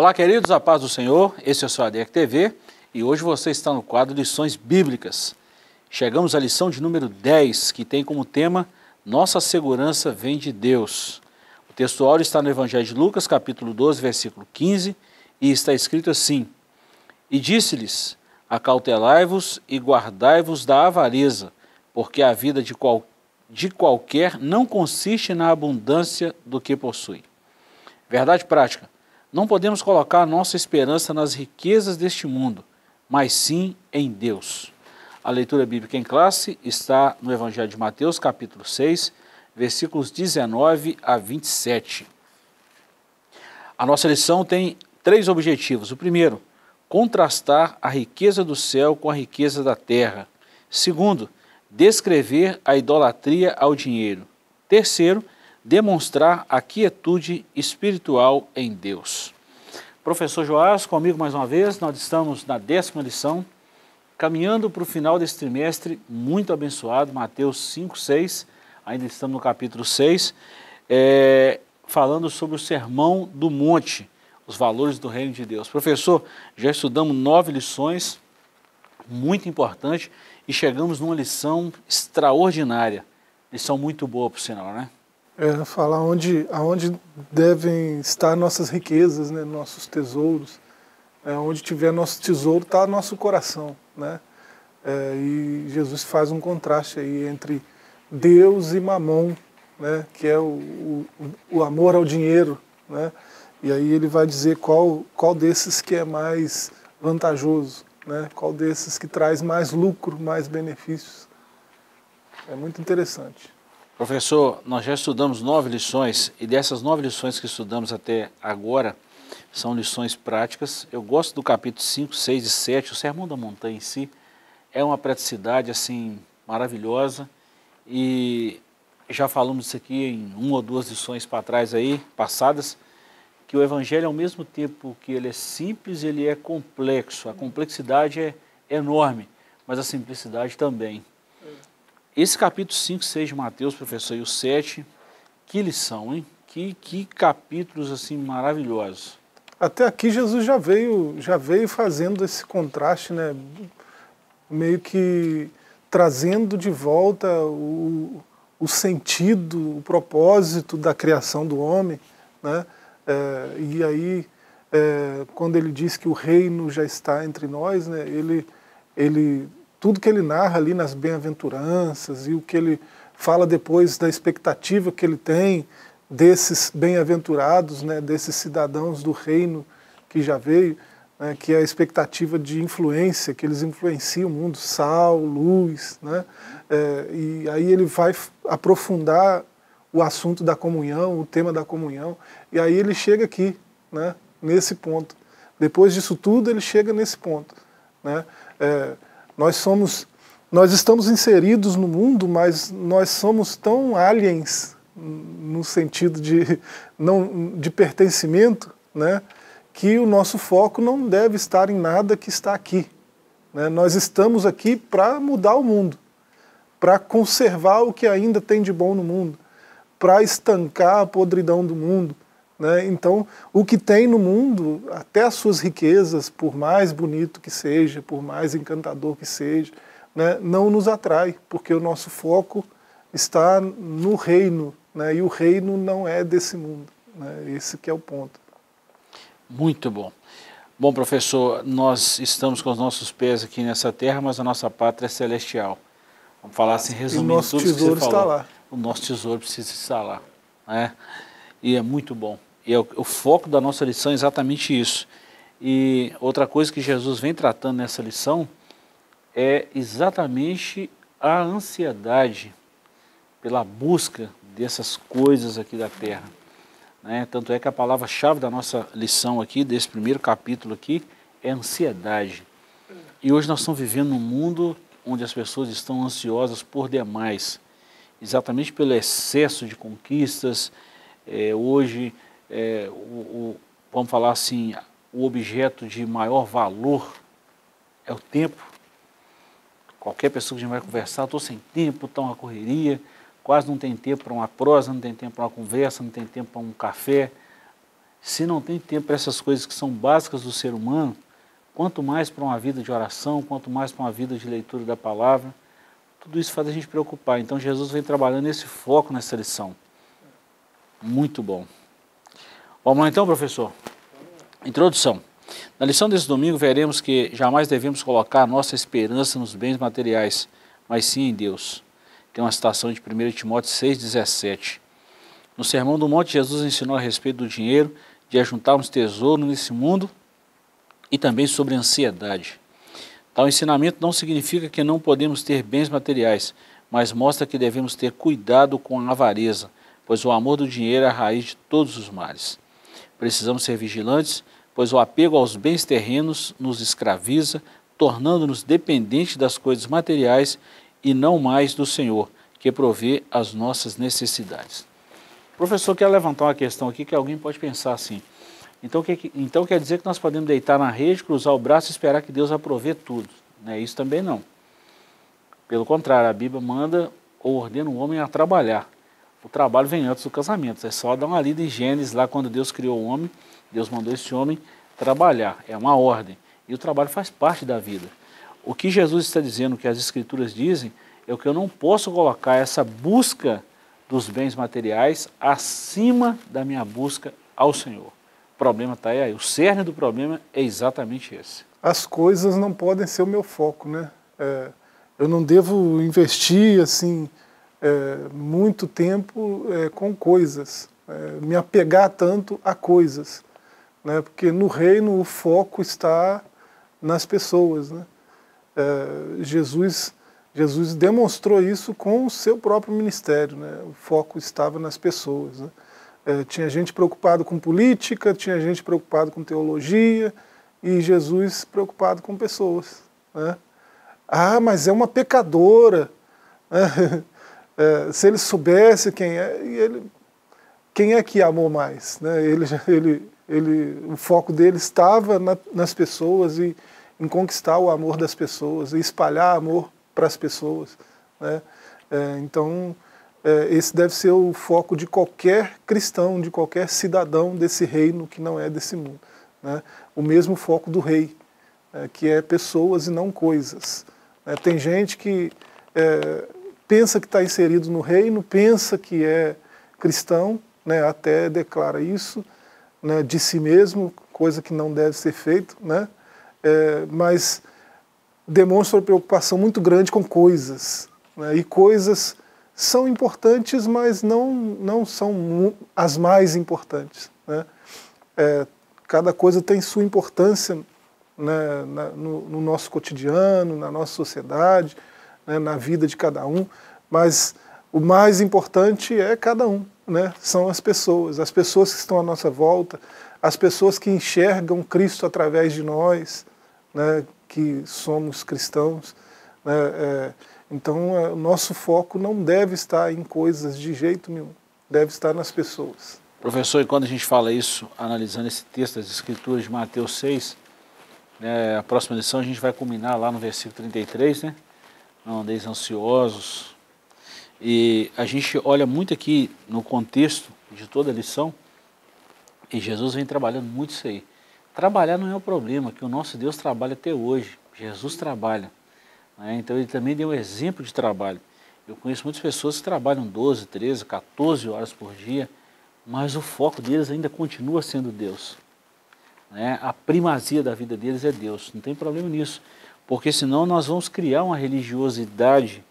Olá, queridos, a paz do Senhor. Esse é o seu ADEC TV e hoje você está no quadro Lições Bíblicas. Chegamos à lição de número 10, que tem como tema Nossa segurança vem de Deus. O texto está no Evangelho de Lucas, capítulo 12, versículo 15, e está escrito assim: E disse-lhes: Acautelai-vos e guardai-vos da avareza, porque a vida de, qual, de qualquer não consiste na abundância do que possui. Verdade prática. Não podemos colocar nossa esperança nas riquezas deste mundo, mas sim em Deus. A leitura bíblica em classe está no Evangelho de Mateus, capítulo 6, versículos 19 a 27. A nossa lição tem três objetivos. O primeiro, contrastar a riqueza do céu com a riqueza da terra. Segundo, descrever a idolatria ao dinheiro. Terceiro, demonstrar a quietude espiritual em Deus. Professor Joás, comigo mais uma vez, nós estamos na décima lição, caminhando para o final desse trimestre muito abençoado, Mateus 5, 6, ainda estamos no capítulo 6, é, falando sobre o Sermão do Monte, os valores do Reino de Deus. Professor, já estudamos nove lições, muito importante, e chegamos numa lição extraordinária, lição muito boa, por sinal, né? É, falar onde, aonde devem estar nossas riquezas, né, nossos tesouros. É, onde tiver nosso tesouro está nosso coração. Né? É, e Jesus faz um contraste aí entre Deus e Mamon, né, que é o, o, o amor ao dinheiro. Né? E aí ele vai dizer qual, qual desses que é mais vantajoso, né? qual desses que traz mais lucro, mais benefícios. É muito interessante. Professor, nós já estudamos nove lições e dessas nove lições que estudamos até agora são lições práticas. Eu gosto do capítulo 5, 6 e 7, o Sermão da Montanha em si é uma praticidade assim maravilhosa e já falamos isso aqui em uma ou duas lições para trás aí, passadas, que o Evangelho ao mesmo tempo que ele é simples, ele é complexo. A complexidade é enorme, mas a simplicidade também. Esse capítulo 5, 6 de Mateus, professor, e o 7, que lição, hein? Que, que capítulos assim maravilhosos. Até aqui Jesus já veio, já veio fazendo esse contraste, né? Meio que trazendo de volta o, o sentido, o propósito da criação do homem, né? É, e aí, é, quando ele diz que o reino já está entre nós, né? Ele, ele tudo que ele narra ali nas bem-aventuranças e o que ele fala depois da expectativa que ele tem desses bem-aventurados, né, desses cidadãos do reino que já veio, né, que é a expectativa de influência, que eles influenciam o mundo, sal, luz, né, é, e aí ele vai aprofundar o assunto da comunhão, o tema da comunhão, e aí ele chega aqui, né, nesse ponto. Depois disso tudo, ele chega nesse ponto. Né, é, nós somos, nós estamos inseridos no mundo, mas nós somos tão aliens no sentido de não de pertencimento, né, que o nosso foco não deve estar em nada que está aqui. Né? Nós estamos aqui para mudar o mundo, para conservar o que ainda tem de bom no mundo, para estancar a podridão do mundo. Né? Então, o que tem no mundo, até as suas riquezas, por mais bonito que seja, por mais encantador que seja, né, não nos atrai, porque o nosso foco está no reino, né, e o reino não é desse mundo. Né, esse que é o ponto. Muito bom. Bom, professor, nós estamos com os nossos pés aqui nessa terra, mas a nossa pátria é celestial. Vamos falar assim, resumindo o nosso tudo tesouro que você está falou. lá. O nosso tesouro precisa estar lá. Né? E é muito bom. E é o, o foco da nossa lição é exatamente isso. E outra coisa que Jesus vem tratando nessa lição é exatamente a ansiedade pela busca dessas coisas aqui da terra. Né? Tanto é que a palavra-chave da nossa lição aqui, desse primeiro capítulo aqui, é ansiedade. E hoje nós estamos vivendo num mundo onde as pessoas estão ansiosas por demais, exatamente pelo excesso de conquistas. É, hoje é, o, o, vamos falar assim, o objeto de maior valor é o tempo. Qualquer pessoa que a gente vai conversar, estou sem tempo, está uma correria, quase não tem tempo para uma prosa, não tem tempo para uma conversa, não tem tempo para um café. Se não tem tempo para essas coisas que são básicas do ser humano, quanto mais para uma vida de oração, quanto mais para uma vida de leitura da palavra, tudo isso faz a gente preocupar. Então Jesus vem trabalhando esse foco nessa lição. Muito bom. Vamos lá então, professor? Introdução. Na lição desse domingo veremos que jamais devemos colocar nossa esperança nos bens materiais, mas sim em Deus. Tem uma citação de 1 Timóteo 6,17. No Sermão do Monte, Jesus ensinou a respeito do dinheiro, de ajuntarmos tesouro nesse mundo e também sobre ansiedade. Tal ensinamento não significa que não podemos ter bens materiais, mas mostra que devemos ter cuidado com a avareza, pois o amor do dinheiro é a raiz de todos os males. Precisamos ser vigilantes, pois o apego aos bens terrenos nos escraviza, tornando-nos dependentes das coisas materiais e não mais do Senhor, que provê as nossas necessidades. O professor quer levantar uma questão aqui que alguém pode pensar assim. Então, que, então quer dizer que nós podemos deitar na rede, cruzar o braço e esperar que Deus aprove tudo. Né? Isso também não. Pelo contrário, a Bíblia manda ou ordena o homem a trabalhar. O trabalho vem antes do casamento. É só dar uma lida em Gênesis, lá quando Deus criou o homem, Deus mandou esse homem trabalhar. É uma ordem. E o trabalho faz parte da vida. O que Jesus está dizendo, que as Escrituras dizem, é o que eu não posso colocar essa busca dos bens materiais acima da minha busca ao Senhor. O problema está aí. O cerne do problema é exatamente esse. As coisas não podem ser o meu foco, né? É, eu não devo investir assim é, muito tempo é, com coisas, é, me apegar tanto a coisas, né? Porque no reino o foco está nas pessoas, né? É, Jesus Jesus demonstrou isso com o seu próprio ministério, né? O foco estava nas pessoas, né? É, tinha gente preocupado com política, tinha gente preocupado com teologia e Jesus preocupado com pessoas. Né? Ah, mas é uma pecadora. Né? É, se ele soubesse quem é, ele, quem é que amou mais? Né? Ele, ele, ele, o foco dele estava na, nas pessoas e em conquistar o amor das pessoas, e espalhar amor para as pessoas. Né? É, então, é, esse deve ser o foco de qualquer cristão, de qualquer cidadão desse reino que não é desse mundo. Né? O mesmo foco do rei, é, que é pessoas e não coisas. É, tem gente que é, pensa que está inserido no reino, pensa que é cristão, né, até declara isso né, de si mesmo, coisa que não deve ser feito, né, é, mas demonstra uma preocupação muito grande com coisas. Né, e coisas são importantes, mas não, não são as mais importantes. Né. É, cada coisa tem sua importância né, na, no, no, nosso cotidiano, na nossa sociedade, né, na vida de cada um, mas o mais importante é cada um, né, são as pessoas, as pessoas que estão à nossa volta, as pessoas que enxergam Cristo através de nós, né, que somos cristãos. Né, é, então, é, o nosso foco não deve estar em coisas de jeito nenhum, deve estar nas pessoas. Professor, e quando a gente fala isso, analisando esse texto das Escrituras de Mateus 6, né, a próxima lição a gente vai culminar lá no versículo 33, né? Não andeis ansiosos. E a gente olha muito aqui no contexto de toda a lição, e Jesus vem trabalhando muito isso aí. Trabalhar não é o problema, que o nosso Deus trabalha até hoje. Jesus trabalha. Né? Então ele também deu um exemplo de trabalho. Eu conheço muitas pessoas que trabalham 12, 13, 14 horas por dia, mas o foco deles ainda continua sendo Deus. Né? A primazia da vida deles é Deus, não tem problema nisso. Porque senão nós vamos criar uma religiosidade,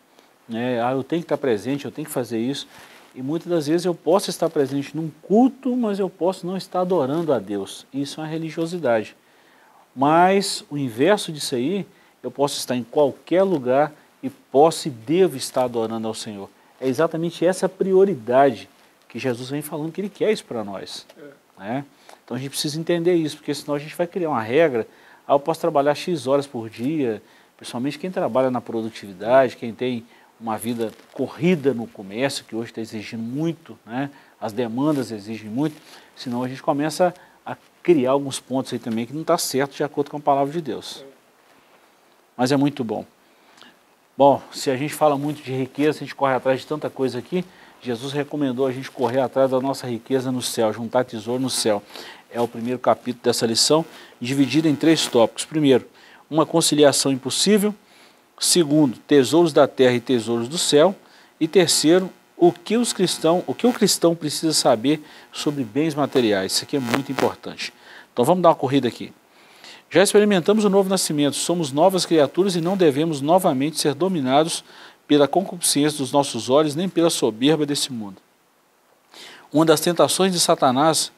né? ah, eu tenho que estar presente, eu tenho que fazer isso. E muitas das vezes eu posso estar presente num culto, mas eu posso não estar adorando a Deus. Isso é uma religiosidade. Mas o inverso disso aí, eu posso estar em qualquer lugar e posso e devo estar adorando ao Senhor. É exatamente essa prioridade que Jesus vem falando que Ele quer isso para nós. É. Né? Então a gente precisa entender isso, porque senão a gente vai criar uma regra, ah, eu posso trabalhar X horas por dia, principalmente quem trabalha na produtividade, quem tem uma vida corrida no comércio, que hoje está exigindo muito, né? as demandas exigem muito, senão a gente começa a criar alguns pontos aí também que não está certo de acordo com a palavra de Deus. Mas é muito bom. Bom, se a gente fala muito de riqueza, a gente corre atrás de tanta coisa aqui, Jesus recomendou a gente correr atrás da nossa riqueza no céu, juntar tesouro no céu. É o primeiro capítulo dessa lição, dividido em três tópicos. Primeiro, uma conciliação impossível. Segundo, tesouros da terra e tesouros do céu. E terceiro, o que os o que o cristão precisa saber sobre bens materiais. Isso aqui é muito importante. Então vamos dar uma corrida aqui. Já experimentamos o novo nascimento, somos novas criaturas e não devemos novamente ser dominados pela concupiscência dos nossos olhos, nem pela soberba desse mundo. Uma das tentações de Satanás,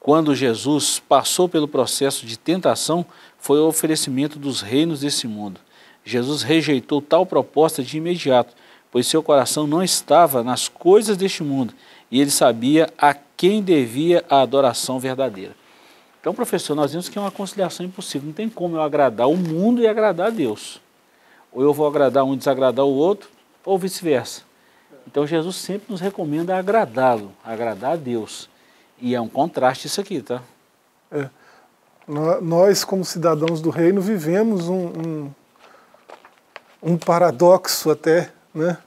quando Jesus passou pelo processo de tentação, foi o oferecimento dos reinos desse mundo. Jesus rejeitou tal proposta de imediato, pois seu coração não estava nas coisas deste mundo e ele sabia a quem devia a adoração verdadeira. Então, professor, nós vimos que é uma conciliação impossível. Não tem como eu agradar o mundo e agradar a Deus. Ou eu vou agradar um e desagradar o outro, ou vice-versa. Então, Jesus sempre nos recomenda agradá-lo, agradar a Deus. E é um contraste isso aqui, tá? É. Nós, como cidadãos do reino, vivemos um, um, um paradoxo até, né?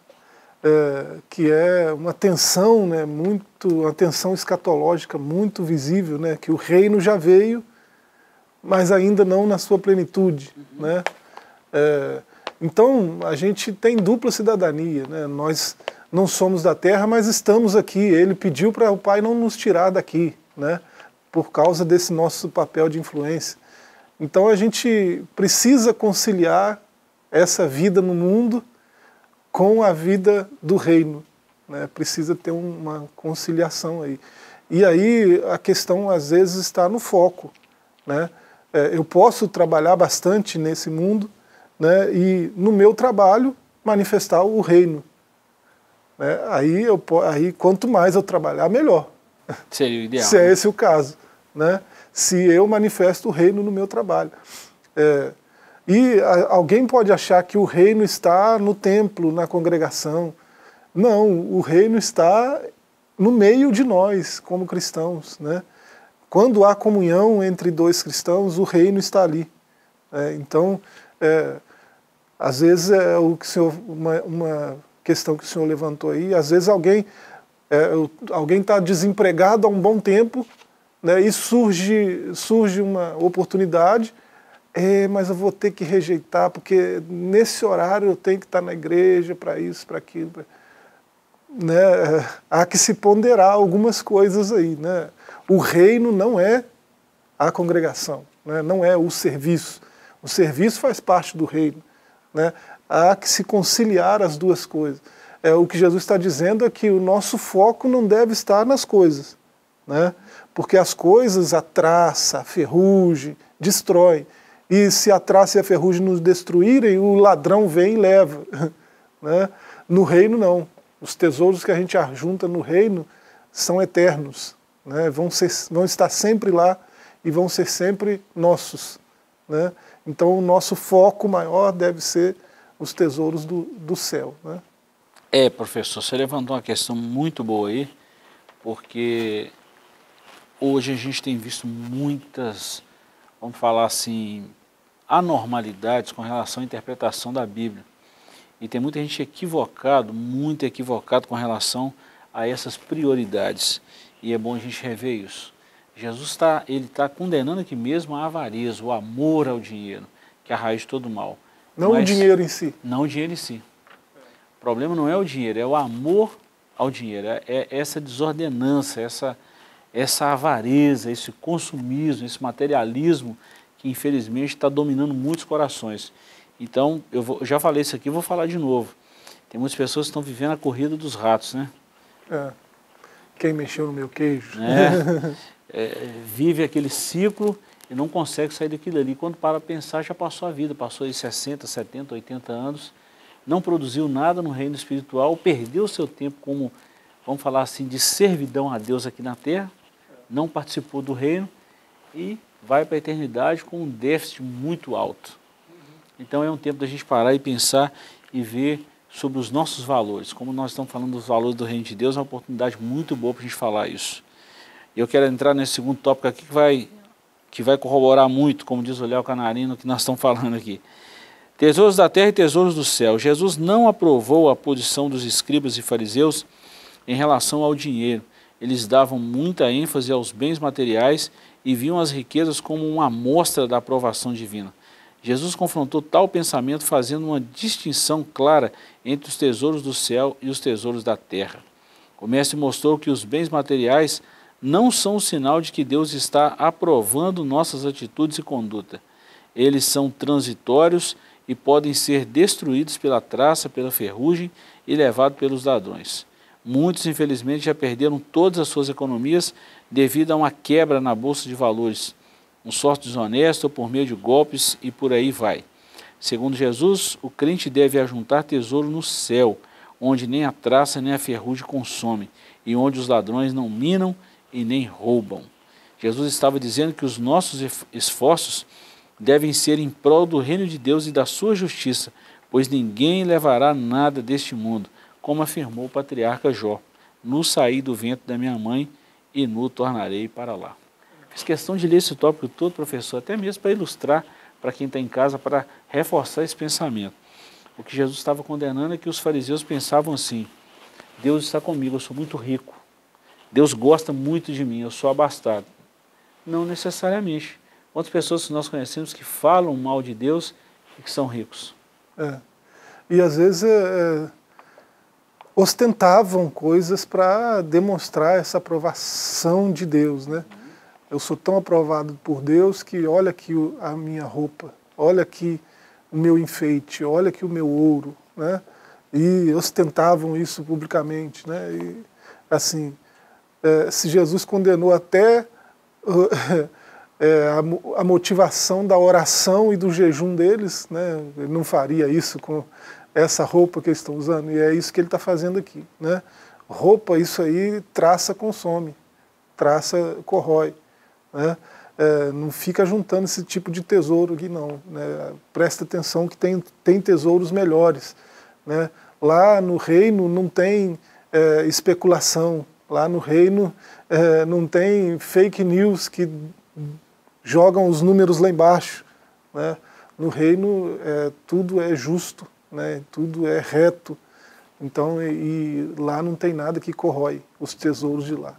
é, que é uma tensão, né, muito, uma tensão escatológica muito visível, né, que o reino já veio, mas ainda não na sua plenitude, uhum. né? É, então a gente tem dupla cidadania, né? Nós não somos da terra, mas estamos aqui. Ele pediu para o Pai não nos tirar daqui, né? Por causa desse nosso papel de influência. Então a gente precisa conciliar essa vida no mundo com a vida do reino. Né? Precisa ter uma conciliação aí. E aí a questão às vezes está no foco. Né? É, eu posso trabalhar bastante nesse mundo né? e no meu trabalho manifestar o reino. Né? Aí, eu, aí quanto mais eu trabalhar, melhor. Seria o ideal. Se é esse o caso. Né? Se eu manifesto o reino no meu trabalho. É, e a, alguém pode achar que o reino está no templo, na congregação. Não, o reino está no meio de nós, como cristãos. Né? Quando há comunhão entre dois cristãos, o reino está ali. É, então, é, às vezes é o que o senhor, uma, uma, questão que o senhor levantou aí, às vezes alguém é, alguém está desempregado há um bom tempo né, e surge, surge uma oportunidade é, mas eu vou ter que rejeitar, porque nesse horário eu tenho que estar na igreja para isso, para aquilo. Pra... Né? Há que se ponderar algumas coisas aí. Né? O reino não é a congregação, né? não é o serviço. O serviço faz parte do reino. Né? Há que se conciliar as duas coisas. É, o que Jesus está dizendo é que o nosso foco não deve estar nas coisas. Né? Porque as coisas, a traça, a ferrugem, destroem e se a traça e a ferrugem nos destruírem, o ladrão vem e leva. Né? No reino, não. Os tesouros que a gente ajunta no reino são eternos, né? vão, ser, vão estar sempre lá e vão ser sempre nossos. Né? Então, o nosso foco maior deve ser os tesouros do, do céu. Né? É, professor, você levantou uma questão muito boa aí, porque hoje a gente tem visto muitas, vamos falar assim, anormalidades com relação à interpretação da Bíblia. E tem muita gente equivocado, muito equivocado com relação a essas prioridades. E é bom a gente rever isso. Jesus está ele tá condenando aqui mesmo a avareza, o amor ao dinheiro, que é a raiz de todo mal. Não Mas, o dinheiro em si. Não o dinheiro em si. O problema não é o dinheiro, é o amor ao dinheiro. É, é essa desordenança, essa, essa avareza, esse consumismo, esse materialismo que infelizmente está dominando muitos corações. Então, eu, vou, eu já falei isso aqui, vou falar de novo. Tem muitas pessoas que estão vivendo a corrida dos ratos, né? É. Quem mexeu no meu queijo? É, é, vive aquele ciclo e não consegue sair daquilo ali. Quando para pensar, já passou a vida, passou aí 60, 70, 80 anos, não produziu nada no reino espiritual, perdeu seu tempo como, vamos falar assim, de servidão a Deus aqui na terra, não participou do reino e vai para a eternidade com um déficit muito alto. Então é um tempo da gente parar e pensar e ver sobre os nossos valores. Como nós estamos falando dos valores do reino de Deus, é uma oportunidade muito boa para a gente falar isso. Eu quero entrar nesse segundo tópico aqui que vai, que vai corroborar muito, como diz o Léo Canarino, que nós estamos falando aqui. Tesouros da terra e tesouros do céu. Jesus não aprovou a posição dos escribas e fariseus em relação ao dinheiro. Eles davam muita ênfase aos bens materiais e viam as riquezas como uma amostra da aprovação divina. Jesus confrontou tal pensamento fazendo uma distinção clara entre os tesouros do céu e os tesouros da terra. O mestre mostrou que os bens materiais não são sinal de que Deus está aprovando nossas atitudes e conduta. Eles são transitórios e podem ser destruídos pela traça, pela ferrugem e levados pelos ladrões. Muitos, infelizmente, já perderam todas as suas economias devido a uma quebra na bolsa de valores, um sorte desonesto por meio de golpes e por aí vai. Segundo Jesus, o crente deve ajuntar tesouro no céu, onde nem a traça nem a ferrugem consome, e onde os ladrões não minam e nem roubam. Jesus estava dizendo que os nossos esforços devem ser em prol do reino de Deus e da sua justiça, pois ninguém levará nada deste mundo, como afirmou o patriarca Jó. No saí do vento da minha mãe e no tornarei para lá. Fiz questão de ler esse tópico todo, professor, até mesmo para ilustrar para quem está em casa, para reforçar esse pensamento. O que Jesus estava condenando é que os fariseus pensavam assim: Deus está comigo, eu sou muito rico. Deus gosta muito de mim, eu sou abastado. Não necessariamente. Quantas pessoas nós conhecemos que falam mal de Deus e que são ricos? É. E às vezes é, é, ostentavam coisas para demonstrar essa aprovação de Deus, né? Eu sou tão aprovado por Deus que olha aqui a minha roupa, olha aqui o meu enfeite, olha aqui o meu ouro, né? E ostentavam isso publicamente, né? E, assim, é, se Jesus condenou até é, a, a, motivação da oração e do jejum deles, né? ele não faria isso com essa roupa que eles estão usando, e é isso que ele está fazendo aqui. Né? Roupa, isso aí, traça, consome, traça, corrói. Né? É, não fica juntando esse tipo de tesouro aqui, não. Né? Presta atenção que tem, tem tesouros melhores. Né? Lá no reino não tem é, especulação, lá no reino é, não tem fake news que jogam os números lá embaixo. Né? No reino é, tudo é justo, né? tudo é reto. Então, e, e lá não tem nada que corrói os tesouros de lá.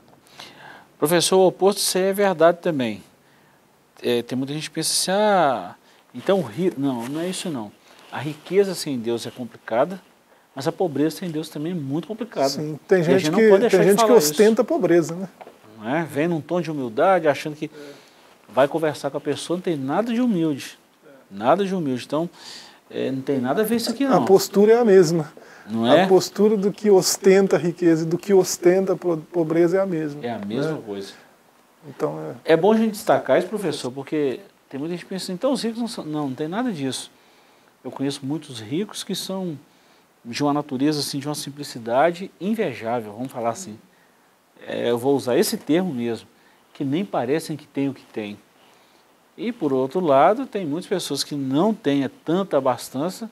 Professor, o oposto disso é verdade também. É, tem muita gente que pensa assim, ah, então não, não é isso não. A riqueza sem Deus é complicada, mas a pobreza sem Deus também é muito complicada. Sim, tem gente, gente que, tem gente que ostenta isso. a pobreza, né? Não é? Vem num tom de humildade, achando que vai conversar com a pessoa, não tem nada de humilde. Nada de humilde. Então, é, não tem nada a ver isso aqui não. A postura é a mesma. Não é? A postura do que ostenta a riqueza e do que ostenta a pobreza é a mesma. É a mesma né? coisa. Então, é... é bom a gente destacar isso, professor, porque tem muita gente que pensa assim, então os ricos não são... Não, não tem nada disso. Eu conheço muitos ricos que são de uma natureza, assim, de uma simplicidade invejável, vamos falar assim. É, eu vou usar esse termo mesmo que nem parecem que têm o que têm. E, por outro lado, tem muitas pessoas que não têm tanta abastança,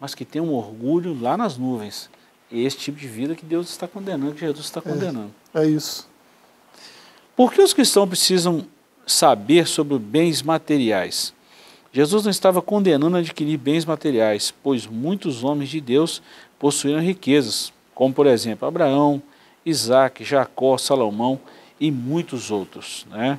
mas que têm um orgulho lá nas nuvens. Esse tipo de vida que Deus está condenando, que Jesus está condenando. É, é isso. Por que os cristãos precisam saber sobre bens materiais? Jesus não estava condenando a adquirir bens materiais, pois muitos homens de Deus possuíram riquezas, como por exemplo Abraão, Isaac, Jacó, Salomão e muitos outros. Né?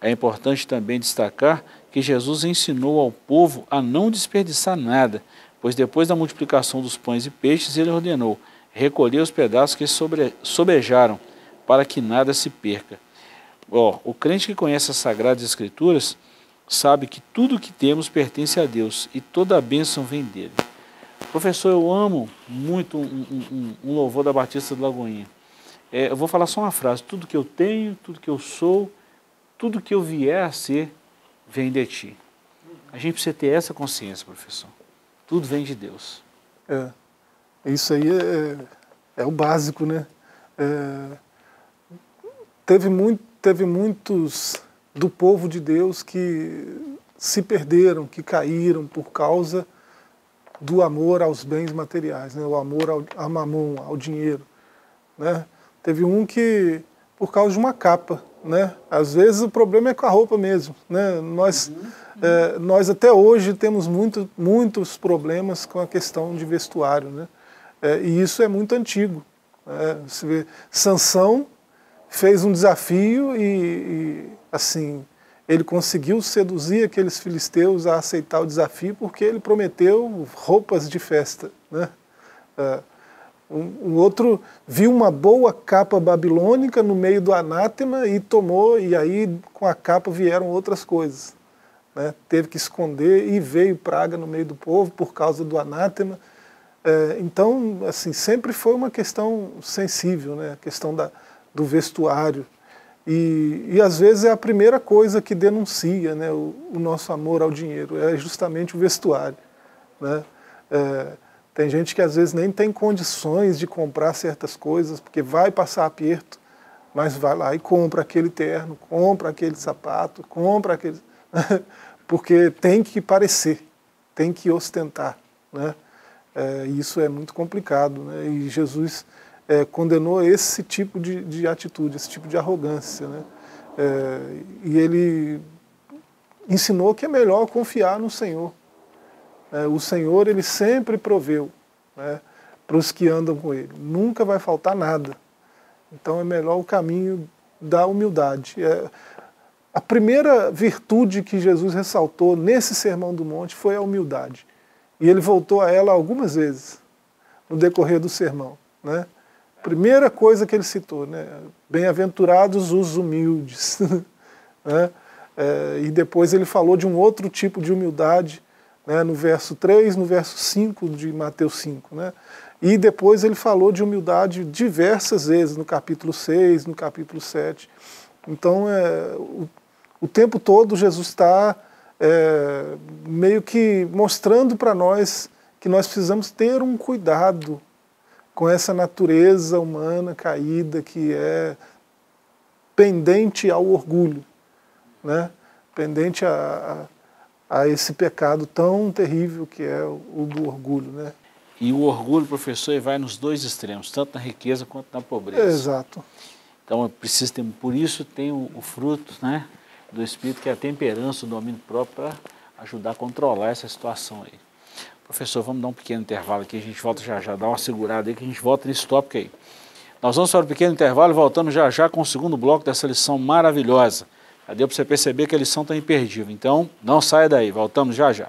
É importante também destacar que Jesus ensinou ao povo a não desperdiçar nada, pois depois da multiplicação dos pães e peixes, ele ordenou recolher os pedaços que sobre, sobejaram, para que nada se perca. Ó, o crente que conhece as Sagradas Escrituras sabe que tudo o que temos pertence a Deus e toda a bênção vem dele. Professor, eu amo muito um, um, um louvor da Batista do Lagoinha. É, eu vou falar só uma frase: tudo que eu tenho, tudo que eu sou, tudo que eu vier a ser, vem de ti. A gente precisa ter essa consciência, professor. Tudo vem de Deus. É, isso aí é, é o básico, né? É, teve, muito, teve muitos do povo de Deus que se perderam, que caíram por causa do amor aos bens materiais, né? o amor ao, a mamon, ao dinheiro. Né? Teve um que, por causa de uma capa, né? Às vezes o problema é com a roupa mesmo, né? Nós, uhum. é, nós até hoje temos muito, muitos problemas com a questão de vestuário, né? É, e isso é muito antigo. Né? Você vê, Sansão fez um desafio e, e, assim, ele conseguiu seduzir aqueles filisteus a aceitar o desafio porque ele prometeu roupas de festa. Né? Um, um, outro viu uma boa capa babilônica no meio do anátema e tomou, e aí com a capa vieram outras coisas. Né? Teve que esconder e veio praga no meio do povo por causa do anátema. É, então, assim, sempre foi uma questão sensível, né? a questão da, do vestuário. E, e às vezes é a primeira coisa que denuncia né, o, o nosso amor ao dinheiro, é justamente o vestuário. Né? É, tem gente que às vezes nem tem condições de comprar certas coisas, porque vai passar aperto, mas vai lá e compra aquele terno, compra aquele sapato, compra aquele. porque tem que parecer, tem que ostentar. Né? É, isso é muito complicado. Né? E Jesus é, condenou esse tipo de, de, atitude, esse tipo de arrogância. Né? É, e ele ensinou que é melhor confiar no Senhor. É, o Senhor ele sempre proveu né, para os que andam com Ele. Nunca vai faltar nada. Então é melhor o caminho da humildade. É, a primeira virtude que Jesus ressaltou nesse Sermão do Monte foi a humildade. E ele voltou a ela algumas vezes no decorrer do sermão. Né? Primeira coisa que ele citou, né? bem-aventurados os humildes. né? É, e depois ele falou de um outro tipo de humildade né? no verso 3, no verso 5 de Mateus 5. Né? E depois ele falou de humildade diversas vezes, no capítulo 6, no capítulo 7. Então, é, o, o tempo todo Jesus está é, meio que mostrando para nós que nós precisamos ter um cuidado com essa natureza humana caída que é pendente ao orgulho, né? pendente a, a, a esse pecado tão terrível que é o, o, do orgulho. Né? E o orgulho, professor, vai nos dois extremos, tanto na riqueza quanto na pobreza. Exato. Então, precisa ter, por isso tem o, o fruto, né? do Espírito, que é a temperança, o domínio próprio, para ajudar a controlar essa situação aí. Professor, vamos dar um pequeno intervalo aqui, a gente volta já já, dá uma segurada aí que a gente volta nesse tópico aí. Nós vamos para um pequeno intervalo e voltamos já já com o segundo bloco dessa lição maravilhosa. Já deu para você perceber que a lição está imperdível. Então, não saia daí, voltamos já já.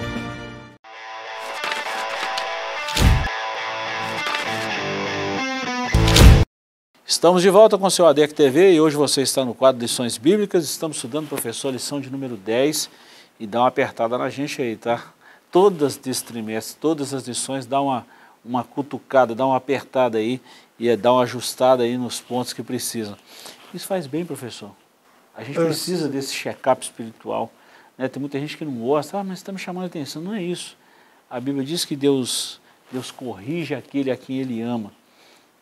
Estamos de volta com o seu ADEC TV e hoje você está no quadro Lições Bíblicas. Estamos estudando, professor, a lição de número 10 e dá uma apertada na gente aí, tá? Todas desse trimestre, todas as lições, dá uma, uma cutucada, dá uma apertada aí e dá uma ajustada aí nos pontos que precisam. Isso faz bem, professor. A gente é. precisa desse check-up espiritual. Né? Tem muita gente que não gosta, ah, mas está me chamando a atenção. Não é isso. A Bíblia diz que Deus, Deus corrige aquele a quem Ele ama.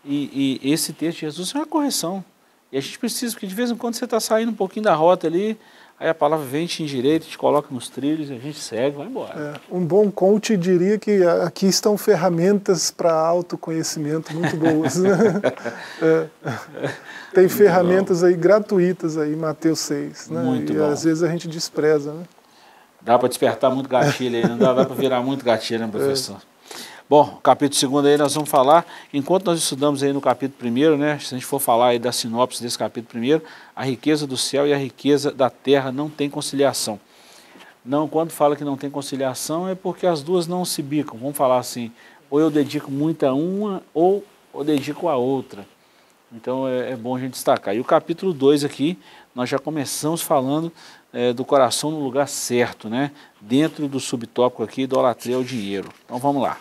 E, e, esse texto de Jesus é uma correção. E a gente precisa, porque de vez em quando você está saindo um pouquinho da rota ali, aí a palavra vem, te endireita, te coloca nos trilhos, a gente segue, vai embora. É, um bom coach diria que aqui estão ferramentas para autoconhecimento muito boas. Né? é. Tem muito ferramentas bom. aí gratuitas aí, Mateus 6. Né? Muito e bom. às vezes a gente despreza. Né? Dá para despertar muito gatilho aí, não dá, dá para virar muito gatilho, né, professor? É. Bom, capítulo 2 aí nós vamos falar, enquanto nós estudamos aí no capítulo 1, né, se a gente for falar aí da sinopse desse capítulo 1, a riqueza do céu e a riqueza da terra não tem conciliação. Não, quando fala que não tem conciliação é porque as duas não se bicam. Vamos falar assim, ou eu dedico muito a uma ou eu dedico a outra. Então é, é bom a gente destacar. E o capítulo 2 aqui, nós já começamos falando é, do coração no lugar certo, né? Dentro do subtópico aqui, idolatria ao dinheiro. Então vamos lá.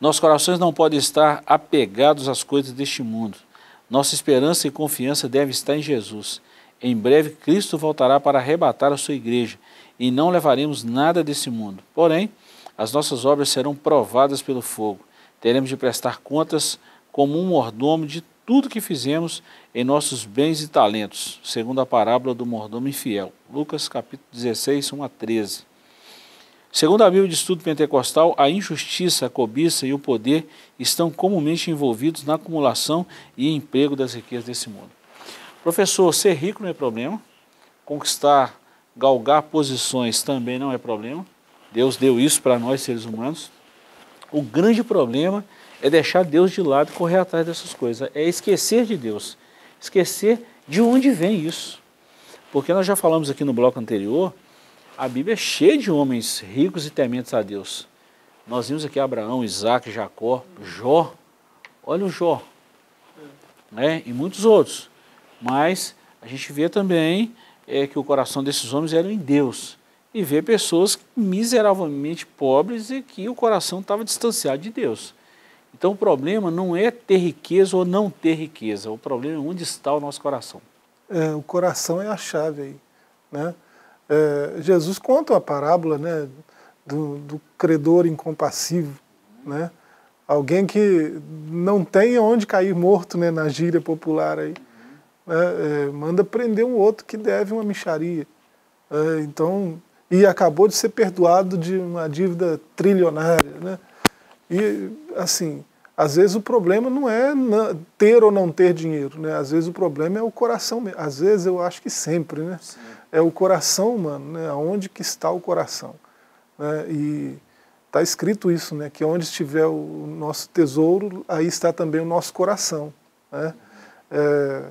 Nossos corações não podem estar apegados às coisas deste mundo. Nossa esperança e confiança deve estar em Jesus. Em breve, Cristo voltará para arrebatar a sua igreja e não levaremos nada desse mundo. Porém, as nossas obras serão provadas pelo fogo. Teremos de prestar contas como um mordomo de tudo que fizemos em nossos bens e talentos, segundo a parábola do mordomo infiel. Lucas capítulo 16, 1 a 13. Segundo a Bíblia de Estudo Pentecostal, a injustiça, a cobiça e o poder estão comumente envolvidos na acumulação e emprego das riquezas desse mundo. Professor, ser rico não é problema, conquistar, galgar posições também não é problema. Deus deu isso para nós, seres humanos. O grande problema é deixar Deus de lado e correr atrás dessas coisas. É esquecer de Deus. Esquecer de onde vem isso. Porque nós já falamos aqui no bloco anterior, a Bíblia é cheia de homens ricos e tementes a Deus. Nós vimos aqui Abraão, Isaac, Jacó, Jó. Olha o Jó. Né? E muitos outros. Mas a gente vê também é, que o coração desses homens era em Deus. E vê pessoas miseravelmente pobres e que o coração estava distanciado de Deus. Então o problema não é ter riqueza ou não ter riqueza, o problema é onde está o nosso coração. É, o coração é a chave aí. Né? É, Jesus conta a parábola né, do, do credor incompassivo, né? alguém que não tem onde cair morto né, na gíria popular aí né, é, manda prender um outro que deve uma micharia. É, então, e acabou de ser perdoado de uma dívida trilionária. Né? E, assim, às vezes o problema não é ter ou não ter dinheiro, né? às vezes o problema é o coração. Às vezes eu acho que sempre, né? É o coração humano, né? Onde que está o coração? Né? E está escrito isso, né? Que onde estiver o nosso tesouro, aí está também o nosso coração. Né? É,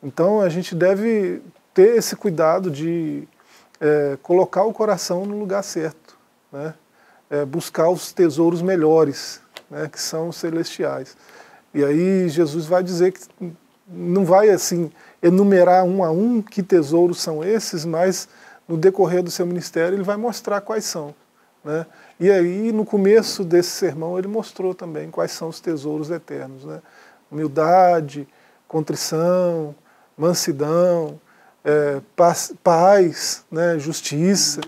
então a gente deve ter esse cuidado de é, colocar o coração no lugar certo, né? É, buscar os tesouros melhores, né? que são celestiais. E aí Jesus vai dizer que não vai assim enumerar um a um que tesouros são esses, mas no decorrer do seu ministério ele vai mostrar quais são. Né? E aí no começo desse sermão ele mostrou também quais são os tesouros eternos. Né? Humildade, contrição, mansidão, é, paz, paz né, justiça.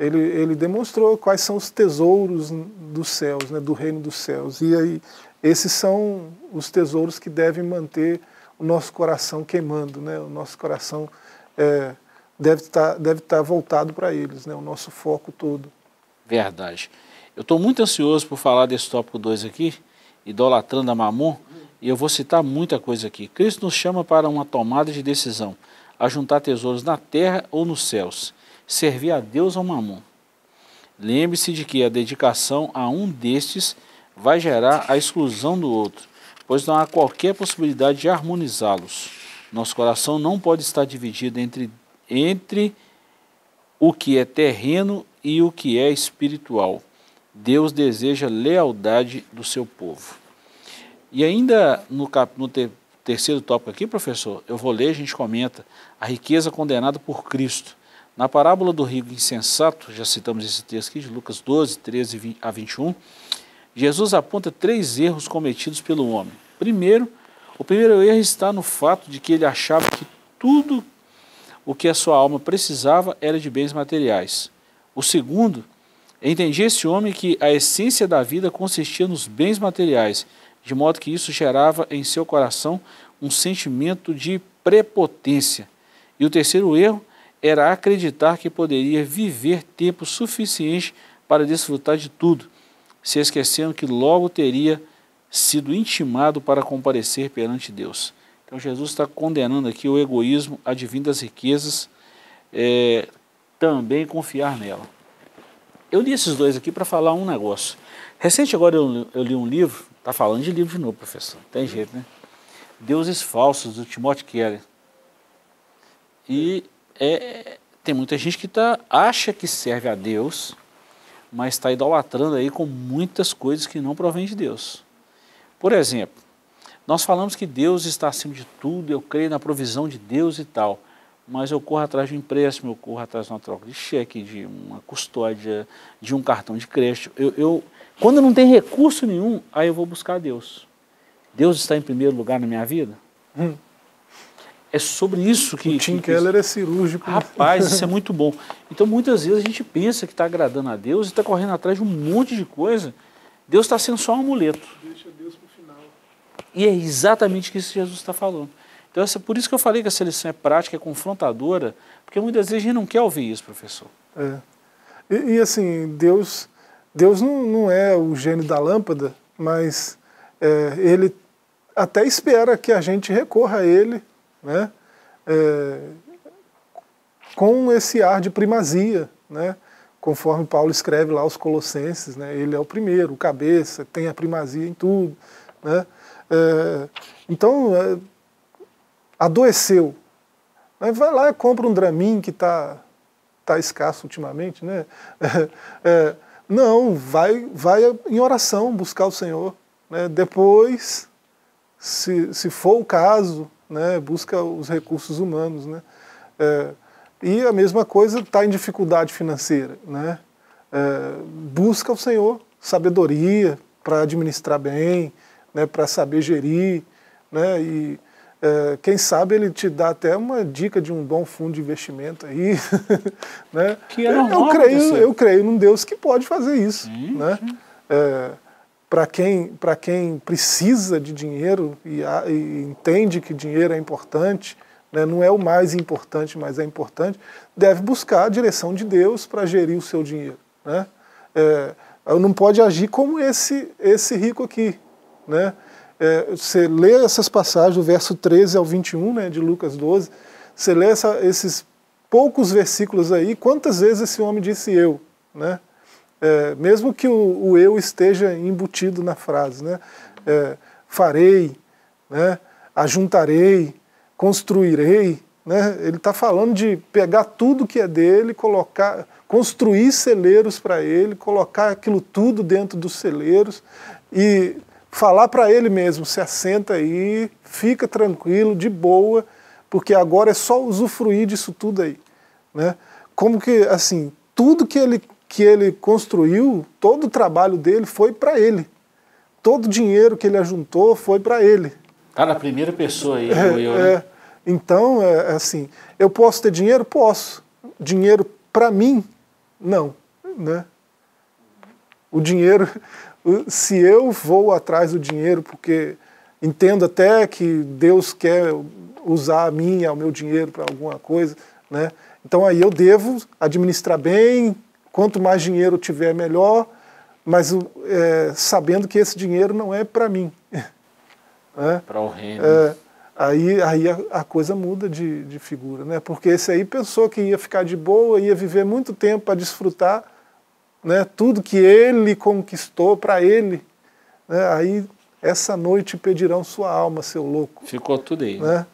Ele, ele demonstrou quais são os tesouros dos céus, né, do reino dos céus. E aí, esses são os tesouros que devem manter o nosso coração queimando, né? o nosso coração é, deve estar tá, deve tá voltado para eles, né? o nosso foco todo. Verdade. Eu estou muito ansioso por falar desse tópico 2 aqui, idolatrando a Mamon, e eu vou citar muita coisa aqui. Cristo nos chama para uma tomada de decisão, a juntar tesouros na terra ou nos céus, servir a Deus ou Mamon. Lembre-se de que a dedicação a um destes vai gerar a exclusão do outro, pois não há qualquer possibilidade de harmonizá-los. Nosso coração não pode estar dividido entre, entre o que é terreno e o que é espiritual. Deus deseja lealdade do seu povo. E ainda no, cap, no ter, terceiro tópico aqui, professor, eu vou ler, a gente comenta, a riqueza condenada por Cristo. Na parábola do rico insensato, já citamos esse texto aqui de Lucas 12, 13 a 21, Jesus aponta três erros cometidos pelo homem. Primeiro, o primeiro erro está no fato de que ele achava que tudo o que a sua alma precisava era de bens materiais. O segundo, entendia esse homem que a essência da vida consistia nos bens materiais de modo que isso gerava em seu coração um sentimento de prepotência. E o terceiro erro era acreditar que poderia viver tempo suficiente para desfrutar de tudo, se esquecendo que logo teria sido intimado para comparecer perante Deus. Então Jesus está condenando aqui o egoísmo, advindo das riquezas, é, também confiar nela. Eu li esses dois aqui para falar um negócio. Recente agora eu, eu li um livro Está falando de livro de novo, professor. Tem jeito, né? Deuses Falsos, do Timothy Keller. E é, tem muita gente que tá, acha que serve a Deus, mas está idolatrando aí com muitas coisas que não provêm de Deus. Por exemplo, nós falamos que Deus está acima de tudo, eu creio na provisão de Deus e tal, mas eu corro atrás de um empréstimo, eu corro atrás de uma troca de cheque, de uma custódia, de um cartão de crédito. Eu, eu, quando não tem recurso nenhum, aí eu vou buscar Deus. Deus está em primeiro lugar na minha vida? Hum. É sobre isso que. O Tim que, Keller é cirúrgico. Rapaz, isso é muito bom. Então, muitas vezes a gente pensa que está agradando a Deus e está correndo atrás de um monte de coisa. Deus está sendo só um amuleto. Deixa Deus para o final. E é exatamente isso que Jesus está falando. Então, essa, por isso que eu falei que a seleção é prática, é confrontadora, porque muitas vezes a gente não quer ouvir isso, professor. É. E, e assim, Deus, Deus não, não é o gênio da lâmpada, mas é, ele até espera que a gente recorra a ele né? É, com esse ar de primazia, né? conforme Paulo escreve lá aos Colossenses, né? ele é o primeiro, o cabeça, tem a primazia em tudo. Né? É, então, é, adoeceu. Vai lá e compra um Dramin que está tá escasso ultimamente. Né? É, não, vai, vai em oração buscar o Senhor. Né? Depois, se, se for o caso, né, busca os recursos humanos. Né? É, e a mesma coisa está em dificuldade financeira. Né? É, busca o Senhor sabedoria para administrar bem, né, para saber gerir. Né, e é, quem sabe ele te dá até uma dica de um bom fundo de investimento aí. né? Que é normal eu, creio, eu creio num Deus que pode fazer isso. Sim, né? É, para quem, quem precisa de dinheiro e, e, entende que dinheiro é importante, né, não é o mais importante, mas é importante, deve buscar a direção de Deus para gerir o seu dinheiro. Né? É, não pode agir como esse, esse rico aqui. Né? É, você lê essas passagens, do verso 13 ao 21 né, de Lucas 12, você lê essa, esses poucos versículos aí, quantas vezes esse homem disse eu? Né? É, mesmo que o, o, eu esteja embutido na frase, né? É, farei, né? ajuntarei, construirei, né? ele está falando de pegar tudo que é dele, colocar, construir celeiros para ele, colocar aquilo tudo dentro dos celeiros e falar para ele mesmo, se assenta aí, fica tranquilo, de boa, porque agora é só usufruir disso tudo aí. Né? Como que, assim, tudo que ele que ele construiu, todo o trabalho dele foi para ele. Todo o dinheiro que ele ajuntou foi para ele. Está na primeira pessoa aí, é, eu, né? é, Então, é, é, assim, eu posso ter dinheiro? Posso. Dinheiro para mim? Não. Né? O dinheiro, se eu vou atrás do dinheiro porque entendo até que Deus quer usar a minha, o meu dinheiro para alguma coisa, né? Então aí eu devo administrar bem, Quanto mais dinheiro tiver, melhor, mas é, sabendo que esse dinheiro não é para mim. É, para o reino. É, aí aí a, a, coisa muda de, de figura, né? porque esse aí pensou que ia ficar de boa, ia viver muito tempo para desfrutar né, tudo que ele conquistou para ele. Né? Aí essa noite pedirão sua alma, seu louco. Ficou tudo aí. Né?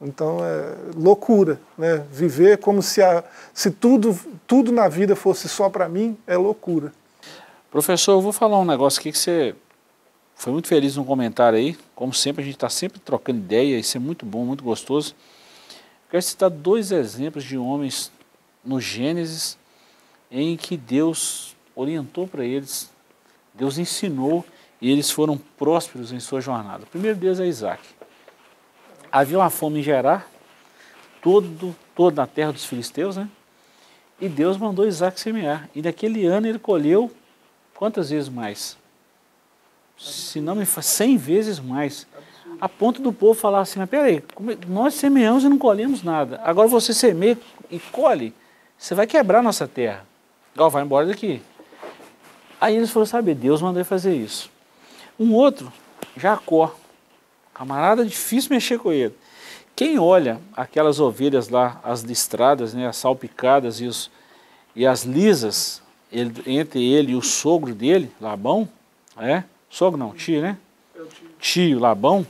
Então é loucura, né? Viver como se, a, se tudo, tudo na vida fosse só para mim é loucura. Professor, eu vou falar um negócio aqui que você foi muito feliz no comentário aí. Como sempre, a gente está sempre trocando ideia, isso é muito bom, muito gostoso. quero citar dois exemplos de homens no Gênesis em que Deus orientou para eles, Deus ensinou e eles foram prósperos em sua jornada. O primeiro deles é Isaac havia uma fome em Gerar, todo, todo na terra dos filisteus, né? E Deus mandou Isaac semear. E naquele ano ele colheu quantas vezes mais? Se não me faz, 100 vezes mais. A ponto do povo falar assim, mas peraí, nós semeamos e não colhemos nada. Agora você semeia e colhe, você vai quebrar nossa terra. Igual, vai embora daqui. Aí eles falaram, sabe, Deus mandou fazer isso. Um outro, Jacó. Camarada, difícil mexer com ele. Quem olha aquelas ovelhas lá, as listradas, né, as salpicadas e, os, e as lisas, ele, entre ele e o sogro dele, Labão, é? Sogro não, tio, né? É tio. tio, Labão.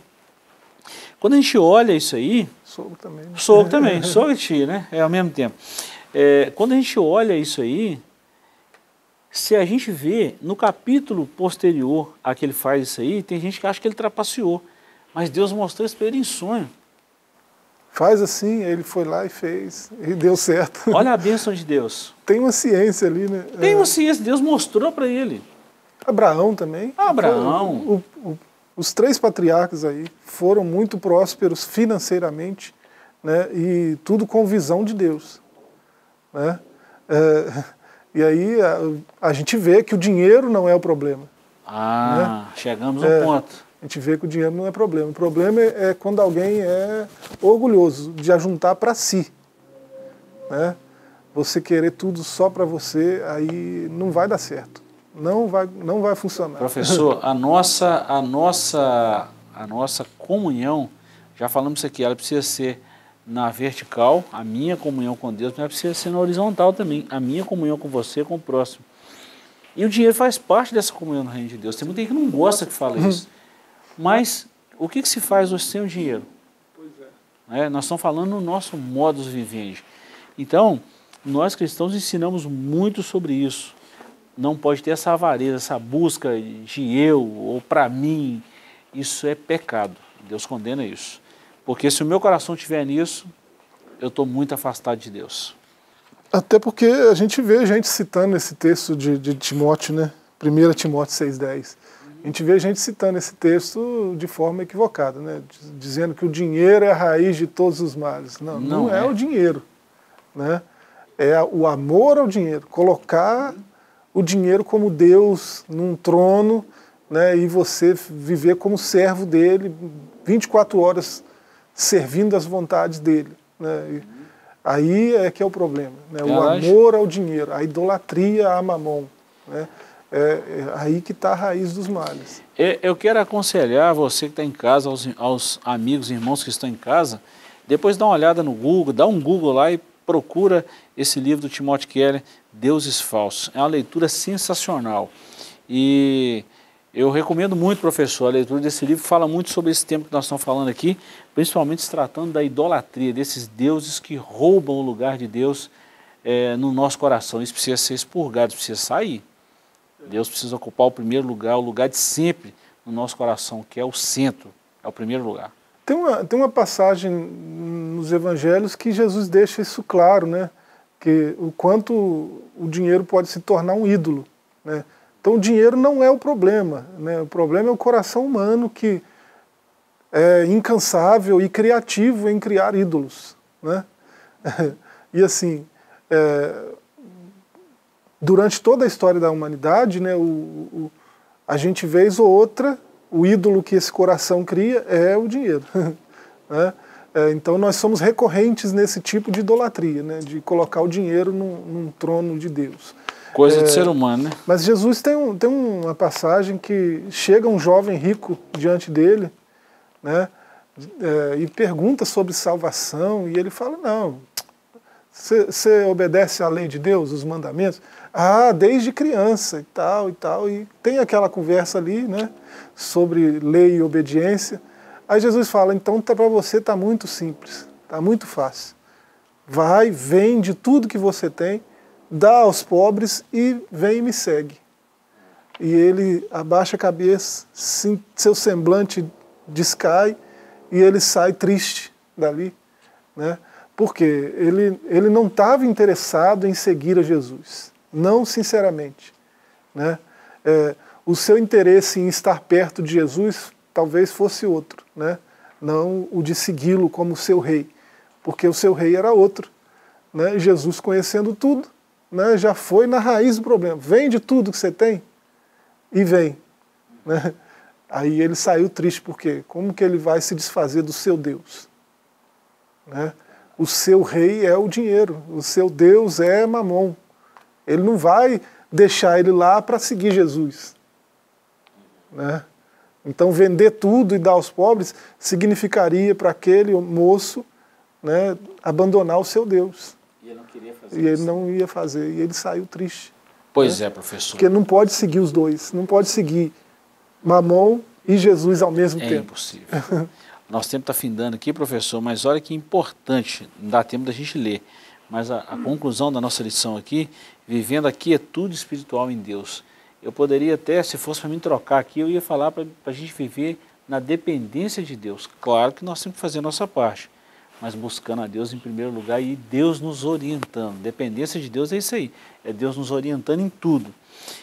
Quando a gente olha isso aí... Sogro também. Né? Sogro também, sogro e tio, né? É ao mesmo tempo. É, quando a gente olha isso aí, se a gente vê no capítulo posterior a que ele faz isso aí, tem gente que acha que ele trapaceou. Mas Deus mostrou isso para ele em sonho. Faz assim, ele foi lá e fez, e deu certo. Olha a bênção de Deus. Tem uma ciência ali, né? Tem uma ciência, Deus mostrou para ele. Abraão também. Abraão. O, o, os três patriarcas aí foram muito prósperos financeiramente, né, e tudo com visão de Deus. Né? É, e aí a, a, gente vê que o dinheiro não é o problema. Ah, né? chegamos ao é, ponto. A gente vê que o dinheiro não é problema. O problema é, quando alguém é orgulhoso de ajuntar para si. Né? Você querer tudo só para você, aí não vai dar certo. Não vai, não vai funcionar. Professor, a nossa, a nossa, a nossa comunhão, já falamos isso aqui, ela precisa ser na vertical, a minha comunhão com Deus, mas ela precisa ser na horizontal também, a minha comunhão com você, com o próximo. E o dinheiro faz parte dessa comunhão no reino de Deus. Tem muita gente que não gosta que fala isso. Mas o que, que se faz hoje sem o dinheiro? Pois é. é. Nós estamos falando no nosso modus vivendi. Então, nós cristãos ensinamos muito sobre isso. Não pode ter essa avareza, essa busca de eu ou para mim. Isso é pecado. Deus condena isso. Porque se o meu coração estiver nisso, eu estou muito afastado de Deus. Até porque a gente vê gente citando esse texto de, de Timóteo, né? 1 Timóteo 6,10. A gente vê gente citando esse texto de forma equivocada, né? dizendo que o dinheiro é a raiz de todos os males. Não, não, não é. é. o dinheiro. Né? É o amor ao dinheiro. Colocar o dinheiro como Deus num trono né? e você viver como servo dele 24 horas servindo as vontades dele. Né? aí é que é o problema. Né? O amor ao dinheiro, a idolatria a mamon. Né? É, é aí que está a raiz dos males. Eu quero aconselhar você que está em casa, aos, aos amigos e irmãos que estão em casa, depois dá uma olhada no Google, dá um Google lá e procura esse livro do Timothy Keller, Deuses Falsos. É uma leitura sensacional. E eu recomendo muito, professor, a leitura desse livro, fala muito sobre esse tema que nós estamos falando aqui, principalmente se tratando da idolatria, desses deuses que roubam o lugar de Deus é, no nosso coração. Isso precisa ser expurgado, precisa sair. Deus precisa ocupar o primeiro lugar, o lugar de sempre no nosso coração, que é o centro, é o primeiro lugar. Tem uma, tem uma passagem nos evangelhos que Jesus deixa isso claro, né? Que o quanto o dinheiro pode se tornar um ídolo, né? Então o dinheiro não é o problema, né? O problema é o coração humano que é incansável e criativo em criar ídolos, né? e assim, é, durante toda a história da humanidade, né, o, o, a gente vez ou outra, o ídolo que esse coração cria é o dinheiro. né? é, então nós somos recorrentes nesse tipo de idolatria, né, de colocar o dinheiro num, num trono de Deus. Coisa é, de ser humano, né? Mas Jesus tem, um, tem uma passagem que chega um jovem rico diante dele, né, é, e pergunta sobre salvação, e ele fala, não, você obedece à lei de Deus, os mandamentos? Ah, desde criança e tal e tal. E tem aquela conversa ali, né, sobre lei e obediência. Aí Jesus fala: então tá, para você está muito simples, está muito fácil. Vai, vende tudo que você tem, dá aos pobres e vem e me segue. E ele abaixa a cabeça, seu semblante descai e ele sai triste dali, né? Porque ele, ele não estava interessado em seguir a Jesus, não sinceramente. Né? É, o seu interesse em estar perto de Jesus talvez fosse outro, né? não o de segui-lo como seu rei, porque o seu rei era outro. Né? Jesus, conhecendo tudo, né? já foi na raiz do problema. Vende tudo que você tem e vem. Né? Aí ele saiu triste, porque como que ele vai se desfazer do seu Deus? Né? O seu rei é o dinheiro, o seu Deus é Mamon. Ele não vai deixar ele lá para seguir Jesus. Né? Então, vender tudo e dar aos pobres significaria para aquele moço né, abandonar o seu Deus. E ele não queria fazer E ele não ia fazer, e ele saiu triste. Pois né? é, professor. Porque não pode seguir os dois, não pode seguir Mamon e Jesus ao mesmo é tempo. É impossível. Nosso tempo está findando aqui, professor, mas olha que importante, não dá tempo da gente ler. Mas a, a conclusão da nossa lição aqui, vivendo a quietude espiritual em Deus. Eu poderia até, se fosse para mim trocar aqui, eu ia falar para a gente viver na dependência de Deus. Claro que nós temos que fazer a nossa parte, mas buscando a Deus em primeiro lugar e Deus nos orientando. Dependência de Deus é isso aí, é Deus nos orientando em tudo.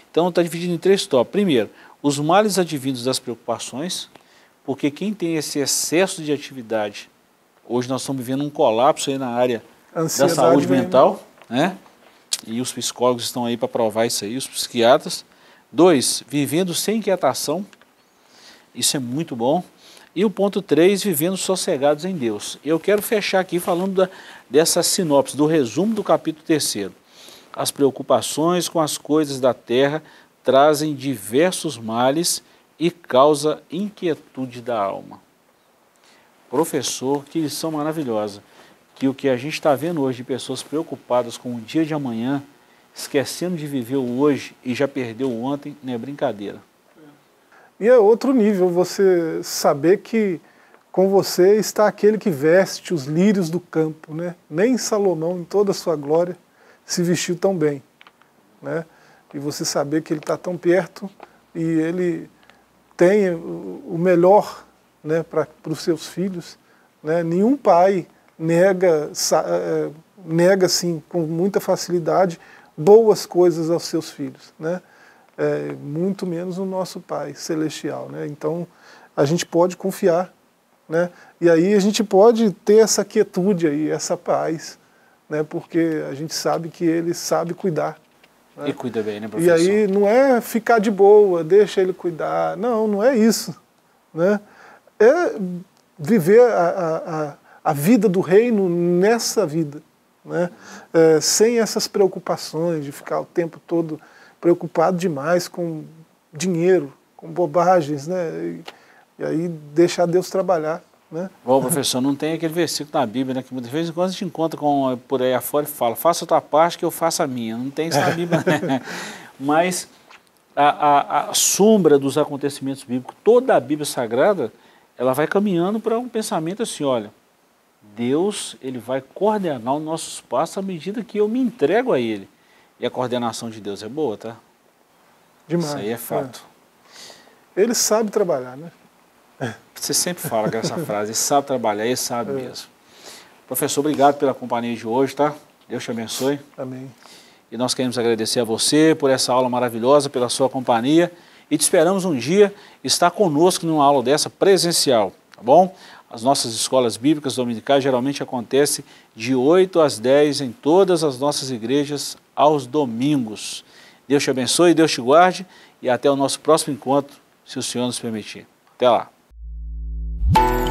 Então está dividido em três tópicos. Primeiro, os males advindos das preocupações, porque quem tem esse excesso de atividade Hoje nós estamos vivendo um colapso aí na área da saúde mental, né? E os psicólogos estão aí para provar isso aí, os psiquiatras. Dois, vivendo sem inquietação. Isso é muito bom. E o ponto 3, vivendo sossegados em Deus. Eu quero fechar aqui falando da, dessa sinopse, do resumo do capítulo 3. As preocupações com as coisas da terra trazem diversos males e causa inquietude da alma. Professor, que lição maravilhosa. Que o que a gente está vendo hoje de pessoas preocupadas com o dia de amanhã, esquecendo de viver o hoje e já perdeu o ontem, não é brincadeira. E é outro nível você saber que com você está aquele que veste os lírios do campo. Né? Nem Salomão, em toda a sua glória, se vestiu tão bem. Né? E você saber que ele está tão perto e ele tem o melhor né, para os seus filhos. Né? Nenhum pai nega, eh, nega assim, com muita facilidade boas coisas aos seus filhos. Né? é, muito menos o nosso Pai Celestial. Né? Então, a gente pode confiar, né? e aí a gente pode ter essa quietude aí, essa paz, né? porque a gente sabe que Ele sabe cuidar. Né? E cuida bem, né, professor? E aí não é ficar de boa, deixa Ele cuidar, não, não é isso. Né? É viver a, a, a vida do reino nessa vida, né? É, sem essas preocupações de ficar o tempo todo preocupado demais com dinheiro, com bobagens, né? E, e aí deixar Deus trabalhar. Né? Bom, professor, não tem aquele versículo na Bíblia, né? Que muitas vezes quando a gente encontra com, por aí afora e fala, faça a tua parte que eu faça a minha. Não tem isso na Bíblia, né? Mas a, a, a, sombra dos acontecimentos bíblicos, toda a Bíblia Sagrada, ela vai caminhando para um pensamento assim, olha, Deus ele vai coordenar os nossos passos à medida que eu me entrego a Ele. E a coordenação de Deus é boa, tá? Demais. Isso aí é fato. É. Ele sabe trabalhar, né? Você sempre fala com essa frase, ele sabe trabalhar, ele sabe é. mesmo. Professor, obrigado pela companhia de hoje, tá? Deus te abençoe. Amém. E nós queremos agradecer a você por essa aula maravilhosa, pela sua companhia. E te esperamos um dia estar conosco numa aula dessa presencial, tá bom? As nossas escolas bíblicas dominicais geralmente acontecem de 8 às 10 em todas as nossas igrejas aos domingos. Deus te abençoe, Deus te guarde e até o nosso próximo encontro, se o Senhor nos permitir. Até lá. Bye.